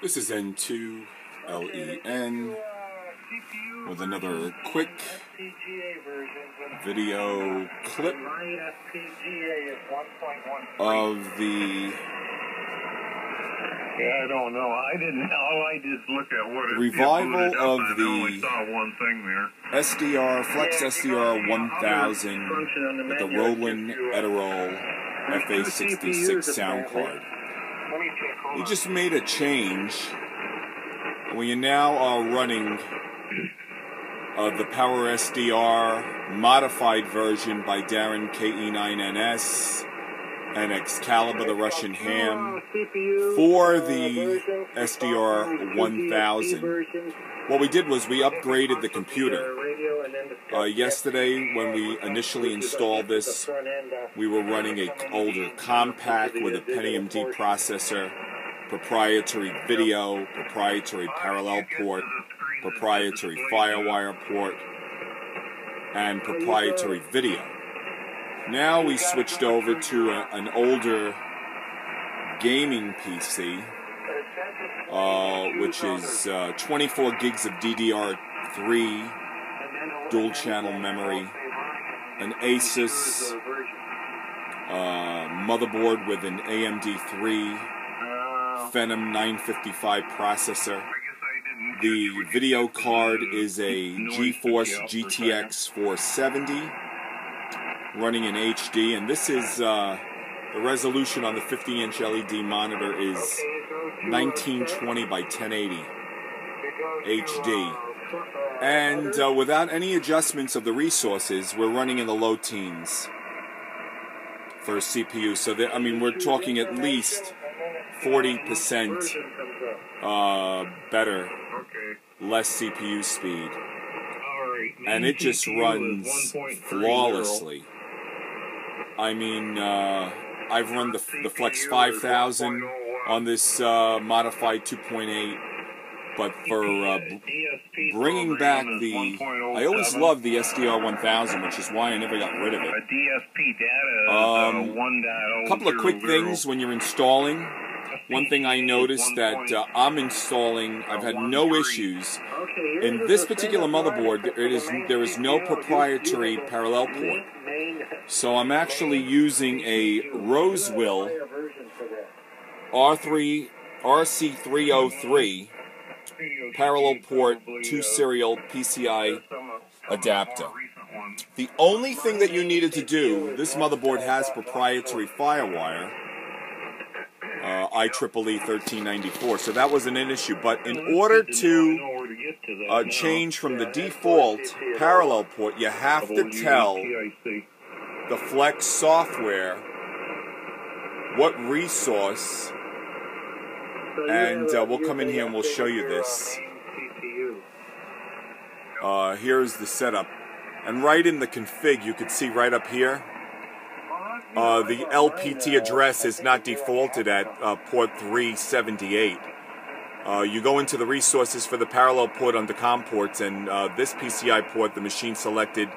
This is N2LEN with another quick video clip of the Yeah, I don't know. I didn't. All I just looked at what it Revival it of and I only the- saw one thing there. SDR Flex SDR 1000 with the Roland Edirol FA66 sound card. We just made a change. We now are running uh, the Power SDR modified version by Darren KE9NS and Excalibur the Russian Ham for the SDR 1000. What we did was we upgraded the computer. Uh, yesterday, when we initially installed this, we were running a older compact with a Pentium D processor, proprietary video, proprietary parallel port, proprietary FireWire port, and proprietary video. Now we switched over to a, an older gaming PC, uh, which is uh, 24 gigs of DDR3 dual channel memory, an Asus uh, motherboard with an AMD3 Uh, Phenom 955 processor. The video card is a GeForce GTX 470 running in HD, and this is uh, the resolution on the 50 inch LED monitor is 1920 by 1080 HD. And uh, without any adjustments of the resources, we're running in the low teens for a CPU. So, that, I mean, we're talking at least 40% uh, better, less CPU speed. And it just runs 1.30. flawlessly. I mean, uh, I've run the, the Flex 5000 on this uh, modified 2.8, but for uh, bringing back the. I always loved the SDR 1000, which is why I never got rid of A it. Um, uh, 1.0. A couple of quick things when you're installing. One thing I noticed that uh, I'm installing, I've had no issues. In this particular motherboard, there is there is no proprietary parallel port. So I'm actually using a Rosewill R3 RC303 parallel port 2 serial PCI adapter. The only thing that you needed to do, this motherboard has proprietary FireWire, IEEE 1394, so that wasn't an issue. But in order to uh, change from the default parallel port, you have to tell the Flex software what resource, and uh, we'll come in here and we'll show you this. Uh, here's the setup. And right in the config, you can see right up here, uh, the LPT address is not defaulted at uh, port 378. Uh, you go into the resources for the parallel port under COM ports, and uh, this PCI port, the machine selected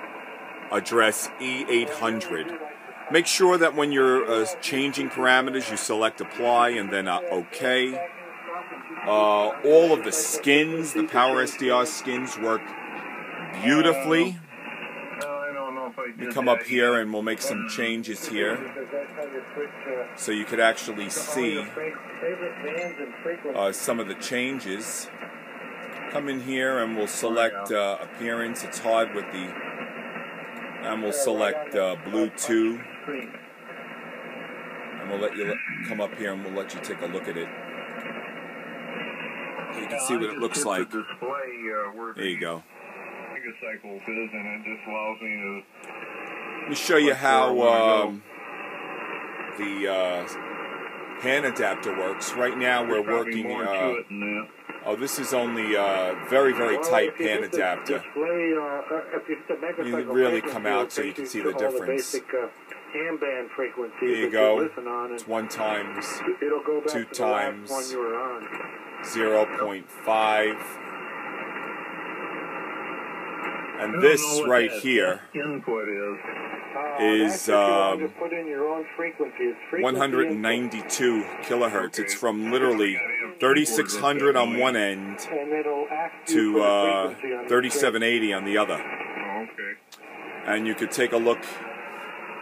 address E800. Make sure that when you're uh, changing parameters, you select apply and then uh, OK. All of the skins, the Power SDR skins, work beautifully. You come up here and we'll make some changes here so you could actually see uh, some of the changes. Come in here and we'll select uh, appearance. It's hard with the. And we'll select uh, Bluetooth. And we'll let you let, come up here and we'll let you take a look at it. You can see what it looks like. Uh, There you go. Megacycles is, and it just allows me to. Let me show you how um, the uh, pan adapter works. Right now we're working. more to Uh, it than that. oh, this is only uh, very, very tight pan adapter. You You really come out so you can see the difference. Ham band frequencies There you that go. listen on, It's one times it'll go back two to times. one you 0.5. I And this right that here input is. Uh, is, that's if you want to um, put in your own frequency. Frequency 192 kilohertz. It's from literally 3600 on one end input, And it'll ask you to uh, frequency on the 3780 on the other. And you could take a look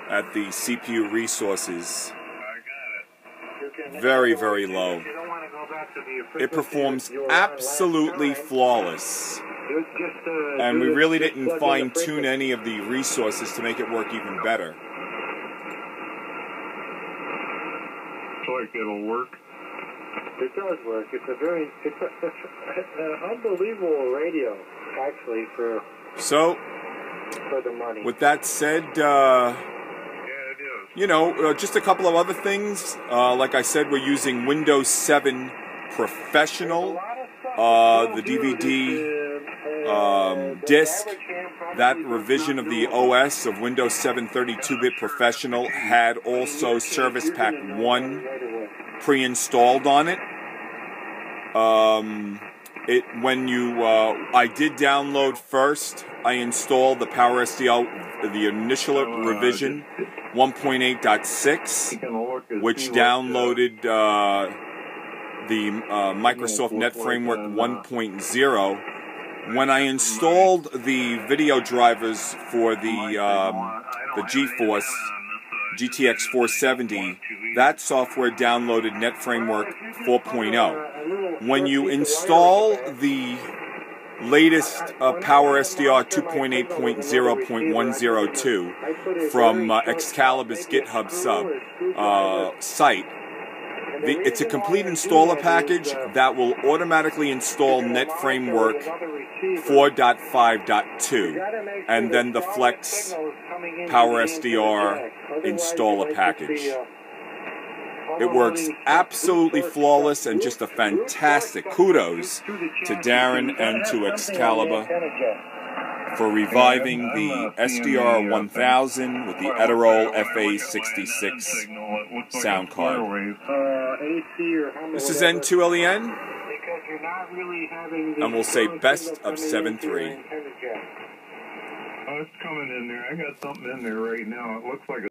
at the CPU resources. I got it. You can- Very, very low. If you don't want to go back to the It performs that you were on absolutely flawless. you just, And we really didn't plug in the fine tune any of the resources to make it work even better. Looks like it'll work. It does work. It's a very, it's an unbelievable radio, actually, for So, for the money. with that said, uh, Yeah, it is. You know, uh, just a couple of other things. Uh, like I said, we're using Windows 7 Professional. uh, the DVD, um, disc, That revision of the OS of Windows 7 32-bit Professional had also Service Pack 1 pre-installed on it. Um, it when you uh, I did download first. I installed the Power SDR, the initial revision 1.8.6 You can look and which uh, downloaded uh, the uh, Microsoft Net Framework 1.0. When I installed the video drivers for the um, the GeForce GTX 470, that software downloaded Net Framework 4.0. When you install the latest uh, Power SDR 2.8.0.102 from uh, Excalibur's GitHub sub uh, site, the, it's a complete installer package that will automatically install Net Framework 4.5.2 and then the Flex Power SDR installer package. It works absolutely flawless and just a fantastic kudos to Darren and to Excalibur for reviving the SDR 1000 with the Edirol FA66 sound card. This is N2LEN, Because you're not really having the and we'll say best of 7-3. Oh, it's coming in there. I got something in there right now. It looks like a